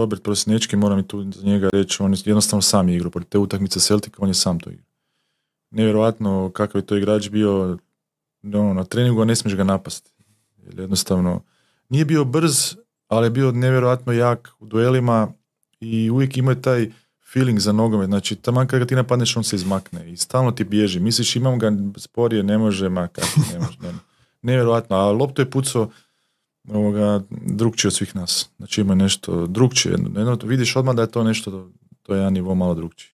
Robert Prosinečki, moram i tu za njega reći, on je jednostavno sam igrao, pored te utakmice Celtica, on je sam to igrao. Nevjerojatno kakav je to igrač bio, ono, na treningu ne smiješ ga napasti. Jer jednostavno, nije bio brz, ali je bio nevjerojatno jak u duelima i uvijek ima taj feeling za nogome. Znači, taman kada ti napadneš, on se izmakne i stalno ti bježi. Misliš, imam ga sporije, ne može, ma kako, ne može, ne Nevjerojatno, a loptu je pucao ovoga, drugčije od svih nas. Znači ima nešto drugčije. Jedno, vidiš odmah da je to nešto, to je jedan nivo malo drugčiji.